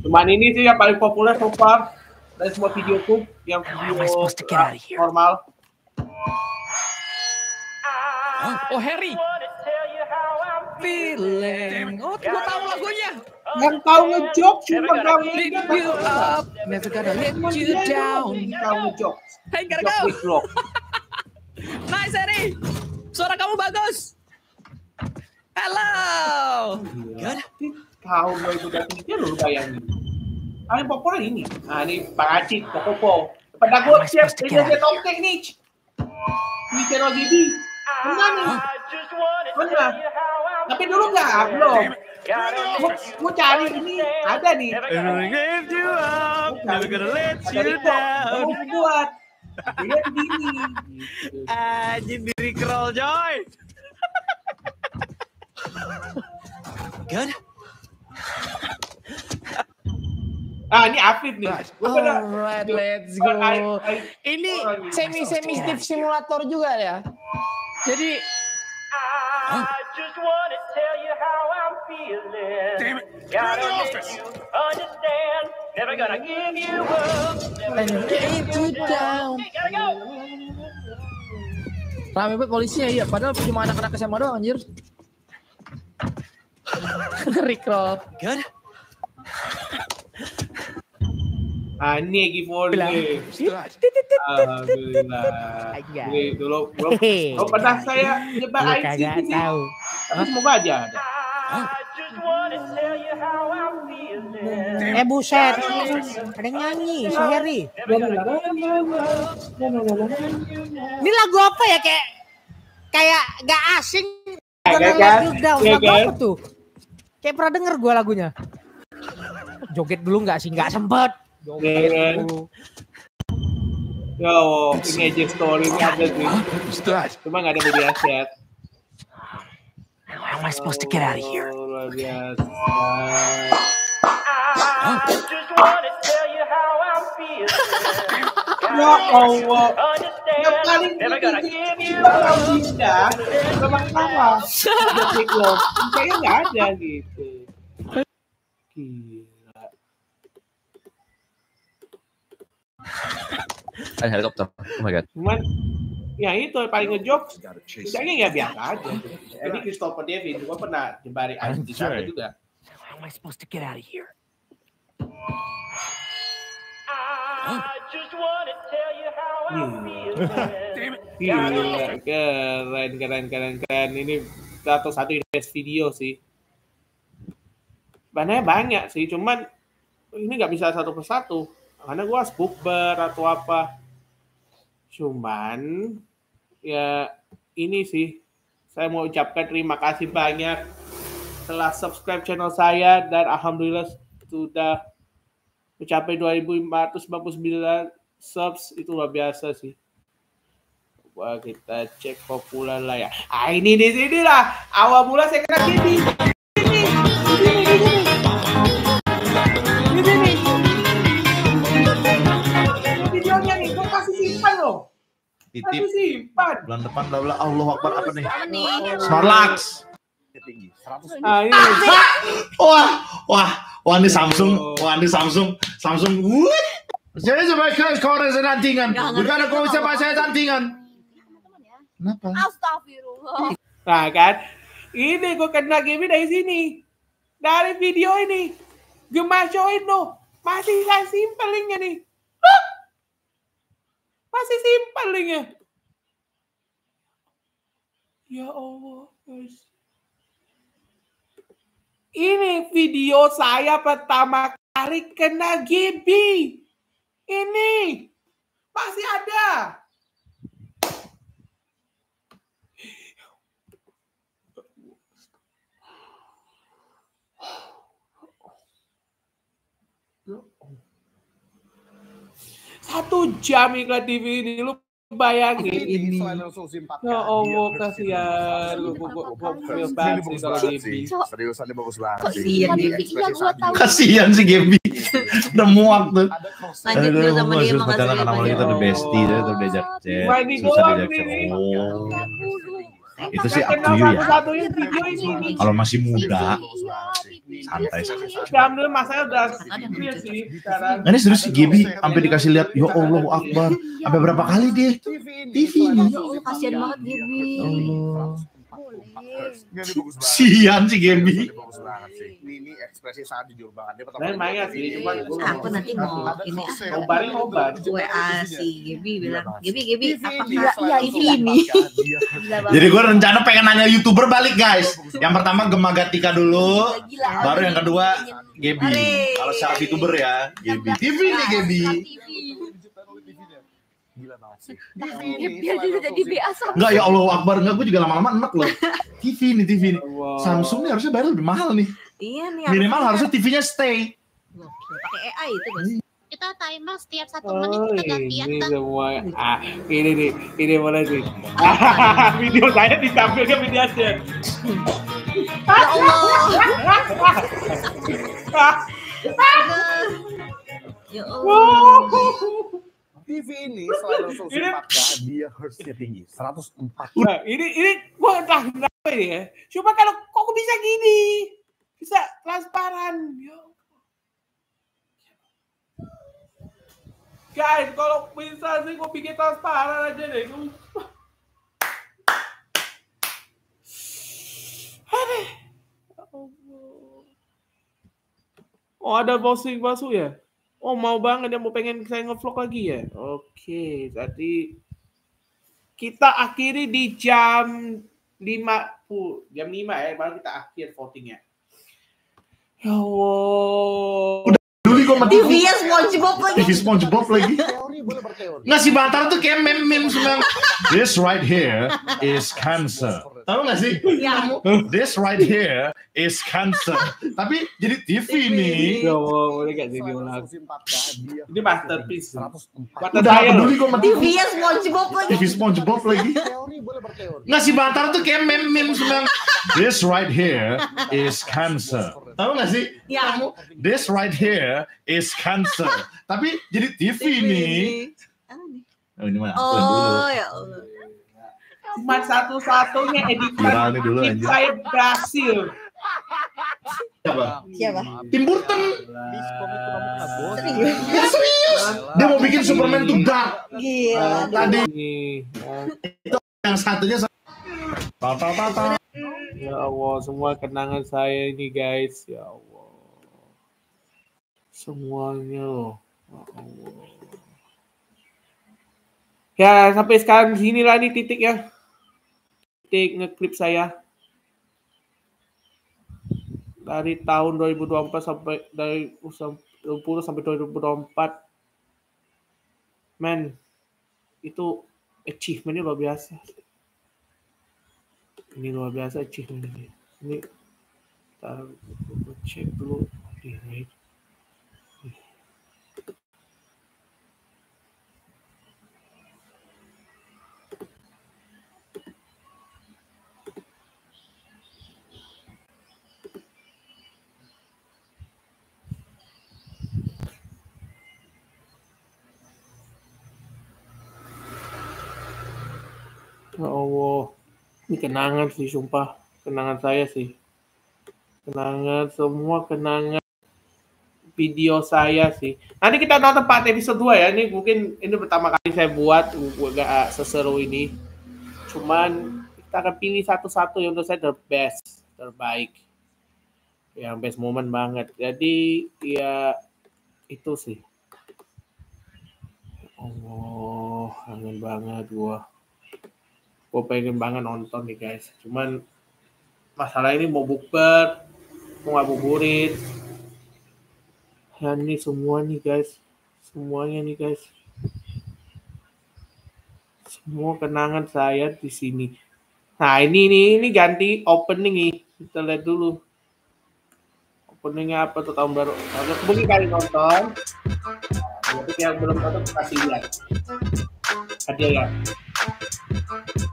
Cuman ini sih yang paling populer so far dari semua videoku yang video am Oh, Harry. Feeling. Oh, gua tahu lagunya. Yang tahu ngejok cuma kamu Lift you up, never gonna let you down. Tahu ngejok. Hey, gotta go. block. [LAUGHS] Nice, Harry. Suara kamu bagus. Halo. Good. Tahun 2023 lu bayangin. Paling populer ini. Nah ini Pak Acik, Popo. Pada gue siap jadi toptek nih. Ini channel GD. Benar nih. Benar. Tapi dulu nggak, belum. Gue cari ini, ada nih. Never gonna let kok, mau buat. Lihat gini. Anjing diri scroll coy. Good. Ah ini Afif nih. Alright, let's Oh, I- go. I- Ini oh, ini. semi semi Steve simulator juga ya. Jadi I just wanna tell you how I'm feeling. Damn it. Gotta You're in the make office. you understand. Never gonna give you up. Never And gonna get let you you down. down. Okay, gotta go. rame banget polisinya iya, padahal cuma anak-anak SMA doang anjir. [LAUGHS] Recall. Good. Ah ini Egi Foley. Alhamdulillah. Ini dulu belum belum pernah saya nyebar IC sih. tahu. Tapi semoga aja ada. Eh buset, ada yang nyanyi, si Harry. Ini lagu apa ya kayak kayak gak asing. Lagu apa tuh? Kayak pernah denger gue lagunya. Joget dulu nggak sih? Nggak sempet. Ya kan? Yo, ini aja story ini ada sih. Cuma nggak ada media set. How am I supposed to get out of here? Oh, luar biasa. I just wanna tell you how I'm feeling. [LAUGHS] Ya Allah. Understand. Yang paling up. pindah. Detik lo. [LAUGHS] Kayaknya nggak ada gitu. Gila. Ada helikopter. Oh my god. Cuman ya itu yang paling ngejok Kayaknya ya biasa aja. Jadi Christopher David juga pernah jembari di sana juga. How am I supposed to get out of here? I just wanna tell you how feeling. [LAUGHS] Damn it. Gila, keren, keren, keren, keren. Ini satu satu best video sih. Banyak banyak sih, cuman ini nggak bisa satu persatu. Karena gua harus atau apa. Cuman ya ini sih saya mau ucapkan terima kasih banyak telah subscribe channel saya dan alhamdulillah sudah mencapai 2599 subs itu luar biasa sih. Wah kita cek populer lah ya. Ah ini di sini lah. Awal mula saya kena gini. Titip simpan. bulan depan bla bla Allah Akbar apa nih? Snorlax. Ah ini. Wah, wah, wah ini Samsung, wah ini Samsung, Samsung. Wuih. Saya sebagai korea senantingan, bukan aku bisa bahasa tantingan. Kenapa? Astagfirullah. Nah kan, ini gue kena game dari sini. Dari video ini. Gemasoin loh. Masih saya simpan linknya nih. Masih simpan linknya. Ya Allah, guys. Ini video saya pertama kali kena GB. Ini masih ada. Satu jam iklan TV ini lu bayangin ini. Ya Allah kasihan. Gue gue gue feel bad sih kalau Gaby. Seriusan ini bagus banget. Sih. iya, Gaby? Iya, gua tahu. Kasihan si Gaby. Udah muak tuh. Lanjut dulu sama dia, makasih ya, Pak. kita udah bestie, dia udah diajak chat, susah diajak chat. Oh, itu sih up to you ya. Kalau masih muda, Iya, santai santai. Alhamdulillah masanya udah clear sih sekarang. Nah, ini serius si Gaby sampai dikasih lihat, ya Allah Akbar. Sampai berapa kali dia? TV ini. Ya Allah, kasihan banget ini banget. Sian si Gaby. Ini bagus banget sih. Ini, ini ekspresi sangat jujur banget. Dia pertama Nah, buat sih, ini. cuman aku nanti mau ini. Nobar nobar. WA si Gaby bilang, apakah ini, iya TV ini? banget. Jadi gue rencana pengen nanya youtuber balik guys. Yang pertama Gemma Gatika dulu, baru yang kedua. Hore. Kalau secara youtuber ya, Gaby. TV nih Gaby. Gila banget sih. Biar dia jadi BA. Enggak ya Allah Akbar, enggak gue juga lama-lama enak loh. TV nih TV nih. Samsung nih harusnya bayar lebih mahal nih. Iya nih. Minimal harusnya TV-nya stay. Gokil, pakai AI itu bos. Kita timer setiap satu Oh, menit kita gantian ini kan. semua. Ah, ini nih, ini boleh sih. [LAUGHS] video saya ditampilkan videonya. Ya Allah. Ya Allah. TV ini selain Rasul Ini- simpatkan, dia hertznya tinggi, 104. Nah, ini ini gua entah kenapa ini ya. Coba kalau kok bisa gini? Bisa transparan. Guys, kalau bisa sih gua bikin transparan aja deh. Allah. Oh ada posting masuk ya? Oh mau banget ya mau pengen saya ngevlog lagi ya? Oke, jadi kita akhiri di jam 5 jam 5 ya baru kita akhir votingnya. Ya Allah. Dulu gue sama TV nya SpongeBob lagi. TV SpongeBob lagi. Nggak si Bantar tuh kayak meme-meme semua. This right here is cancer. Tahu nggak sih? Ya. This right here is cancer. [LAUGHS] Tapi jadi TV nih. Ya Allah, boleh gak sih diulang? Ini masterpiece. Udah peduli loh. gue sama TV nya SpongeBob lagi. TV SpongeBob lagi. Nggak si Bantar tuh kayak meme-meme semua. This right here is cancer. Tahu nggak sih? Ya. This right here is cancer. [LAUGHS] Tapi jadi TV nih. Oh, ini mah dulu. Oh ya Allah. Cuma satu-satunya editan dulu, tim anjir. saya berhasil. Siapa? Siapa? Tim Burton. Serius? Ya serius. Dia mau bikin Superman tuh dark. Gila. Tadi Nih, yang satunya tau, tau. Ya Allah, semua kenangan saya ini guys. Ya Allah. Semuanya loh. Ya Allah. Ya, sampai sekarang sini lah nih titik ya. Titik ngeklip saya. Dari tahun 2024 sampai dari 2020 sampai 2024. Men, itu achievementnya luar biasa. Ini luar biasa achievement ini. Kita cek dulu. Right. Ya Allah. Ini kenangan sih, sumpah. Kenangan saya sih. Kenangan, semua kenangan video saya sih. Nanti kita nonton part episode 2 ya. Ini mungkin ini pertama kali saya buat gak seseru ini. Cuman kita akan pilih satu-satu yang menurut saya the best, terbaik. Yang best moment banget. Jadi ya itu sih. Ya Allah, kangen banget gua gue pengen banget nonton nih guys. Cuman masalah ini mau bukber mau ngabuburit. Ya ini semua nih guys. Semuanya nih guys. Semua kenangan saya di sini. Nah ini nih ini ganti opening nih. Kita lihat dulu. Openingnya apa tuh tahun baru? Oke, mungkin kali nonton. Nah, yang belum nonton kasih lihat. Hadiah ya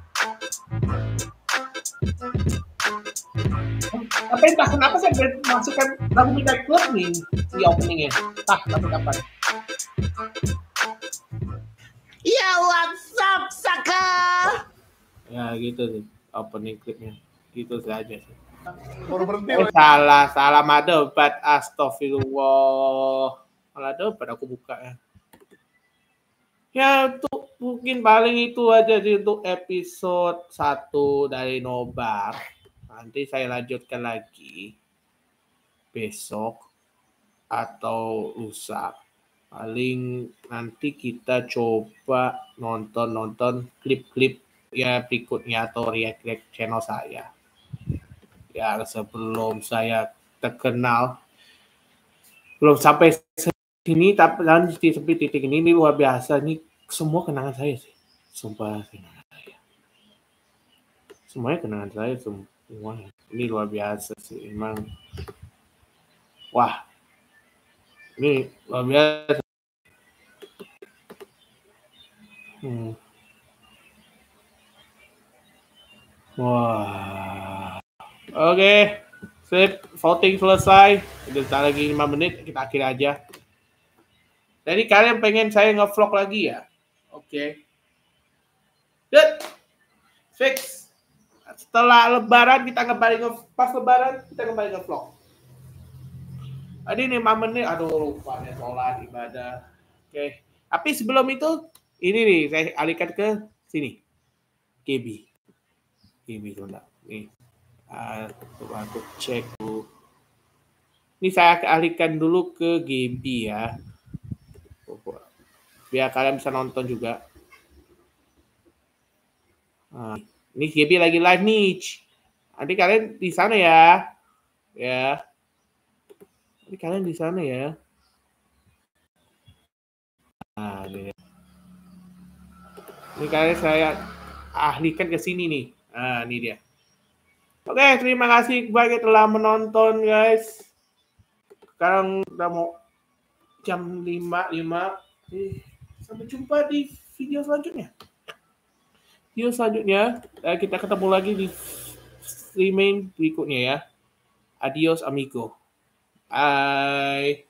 Tapi entah kenapa saya ber- masukkan lagu Midnight Club nih di openingnya. Entah tapi kapan. Ya what's up Saka? Ya gitu sih opening clipnya. Gitu saja sih. Baru berhenti. Eh, salah, salah madebat. Astagfirullah. Malah debat aku buka ya. Ya untuk mungkin paling itu aja sih untuk episode 1 dari Nobar. Nanti saya lanjutkan lagi. Besok atau lusa. Paling nanti kita coba nonton-nonton klip-klip ya berikutnya atau react-react channel saya. Ya sebelum saya terkenal. Belum sampai sini tapi dan di sampai titik ini ini luar biasa. Ini semua kenangan saya sih. Sumpah kenangan saya. Semuanya kenangan saya semua ini luar biasa sih emang. Wah ini luar biasa. Hmm. wah. Oke sip. Voting selesai. Udah lagi 5 menit kita akhir aja. Jadi kalian pengen saya nge-vlog lagi ya? Oke. Good. Fix setelah lebaran kita kembali nge pas lebaran kita kembali nge-vlog Tadi 5 menit, aduh lupa ya sholat ibadah. Oke, tapi sebelum itu ini nih saya alihkan ke sini. KB. KB sebentar. Nih. Ah, coba aku cek dulu. Ini saya alihkan dulu ke GB ya. Biar kalian bisa nonton juga. Nah, ini GB lagi live nih. Nanti kalian di sana ya. Ya. Ini kalian di sana ya. Nah, ini. Ini kalian saya ahlikan ke sini nih. Nah, ini dia. Oke, terima kasih bagi telah menonton, guys. Sekarang udah mau jam 5, 5. Eh, sampai jumpa di video selanjutnya. Video selanjutnya, eh, kita ketemu lagi di streaming berikutnya ya. Adios, amigo. Bye.